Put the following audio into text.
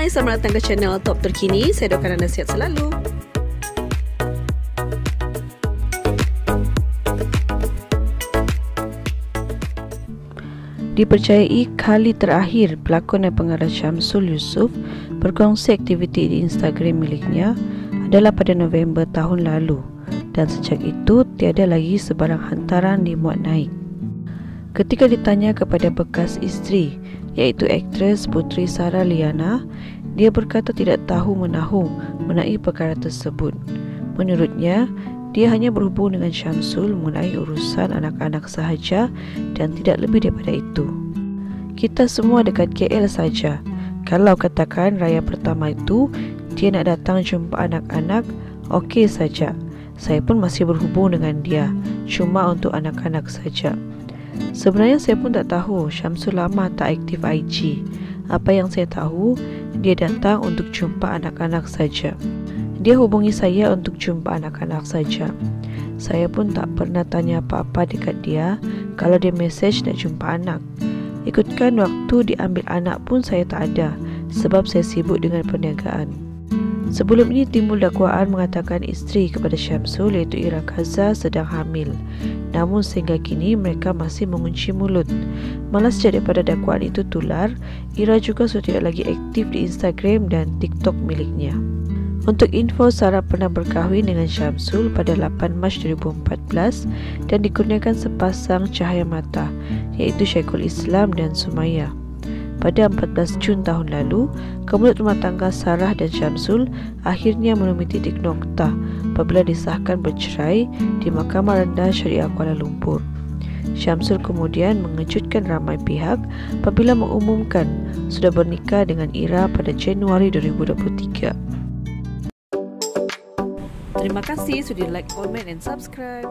Hai, selamat datang ke channel Top Terkini. Saya doakan anda sihat selalu. Dipercayai kali terakhir pelakon dan pengarah Syamsul Yusof berkongsi aktiviti di Instagram miliknya adalah pada November tahun lalu dan sejak itu tiada lagi sebarang hantaran dimuat naik. Ketika ditanya kepada bekas isteri iaitu aktris Putri Sarah Liana, dia berkata tidak tahu menahu mengenai perkara tersebut. Menurutnya, dia hanya berhubung dengan Syamsul mengenai urusan anak-anak sahaja dan tidak lebih daripada itu. Kita semua dekat KL saja. Kalau katakan raya pertama itu dia nak datang jumpa anak-anak, okey saja. Saya pun masih berhubung dengan dia, cuma untuk anak-anak saja. Sebenarnya saya pun tak tahu Syamsul lama tak aktif IG. Apa yang saya tahu, dia datang untuk jumpa anak-anak saja. Dia hubungi saya untuk jumpa anak-anak saja. Saya pun tak pernah tanya apa-apa dekat dia kalau dia mesej nak jumpa anak. Ikutkan waktu diambil anak pun saya tak ada sebab saya sibuk dengan perniagaan. Sebelum ini timbul dakwaan mengatakan isteri kepada Syamsul iaitu Ira Kaza sedang hamil. Namun sehingga kini mereka masih mengunci mulut. Malah sejak daripada dakwaan itu tular, Ira juga sudah tidak lagi aktif di Instagram dan TikTok miliknya. Untuk info, Sarah pernah berkahwin dengan Syamsul pada 8 Mac 2014 dan dikurniakan sepasang cahaya mata iaitu Syekhul Islam dan Sumayyah. Pada 14 Jun tahun lalu, kemulut rumah tangga Sarah dan Syamsul akhirnya menemui titik nokta apabila disahkan bercerai di Mahkamah Rendah Syariah Kuala Lumpur. Syamsul kemudian mengejutkan ramai pihak apabila mengumumkan sudah bernikah dengan Ira pada Januari 2023. Terima kasih sudah like, comment and subscribe.